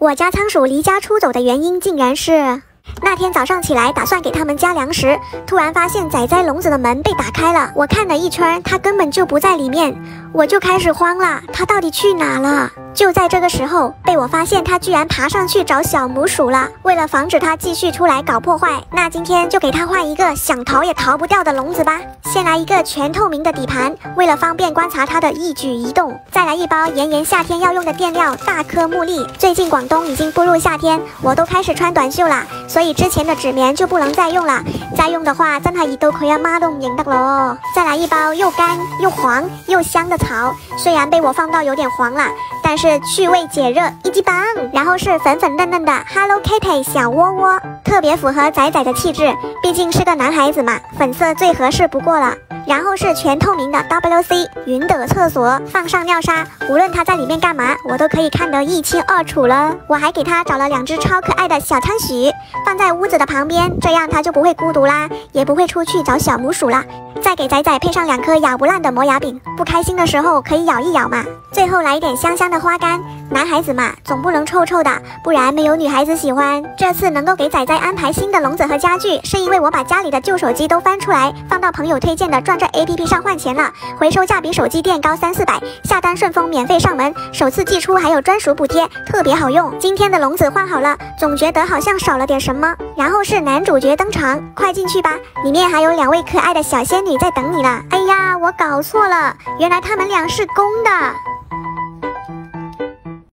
我家仓鼠离家出走的原因竟然是。那天早上起来，打算给他们加粮食，突然发现仔仔笼子的门被打开了。我看了一圈，它根本就不在里面，我就开始慌了，它到底去哪了？就在这个时候，被我发现它居然爬上去找小母鼠了。为了防止它继续出来搞破坏，那今天就给它换一个想逃也逃不掉的笼子吧。先来一个全透明的底盘，为了方便观察它的一举一动。再来一包炎炎夏天要用的垫料大颗木粒。最近广东已经步入夏天，我都开始穿短袖了，所以之前的纸棉就不能再用了。再用的话，真係熱到佢阿妈都唔認得咯。再来一包又干又黄又香的草，虽然被我放到有点黄了。但是去味解热，一级棒。然后是粉粉嫩嫩的 Hello Kitty 小窝窝，特别符合仔仔的气质，毕竟是个男孩子嘛，粉色最合适不过了。然后是全透明的 WC 云的厕所，放上尿沙，无论它在里面干嘛，我都可以看得一清二楚了。我还给它找了两只超可爱的小仓鼠，放在屋子的旁边，这样它就不会孤独啦，也不会出去找小母鼠啦。再给仔仔配上两颗咬不烂的磨牙饼，不开心的时候可以咬一咬嘛。最后来一点香香的花干，男孩子嘛，总不能臭臭的，不然没有女孩子喜欢。这次能够给仔仔安排新的笼子和家具，是因为我把家里的旧手机都翻出来，放到朋友推荐的转转 APP 上换钱了，回收价比手机店高三四百，下单顺丰免费上门，首次寄出还有专属补贴，特别好用。今天的笼子换好了，总觉得好像少了点什么。然后是男主角登场，快进去吧，里面还有两位可爱的小仙女在等你了。哎呀，我搞错了，原来他们俩是公的。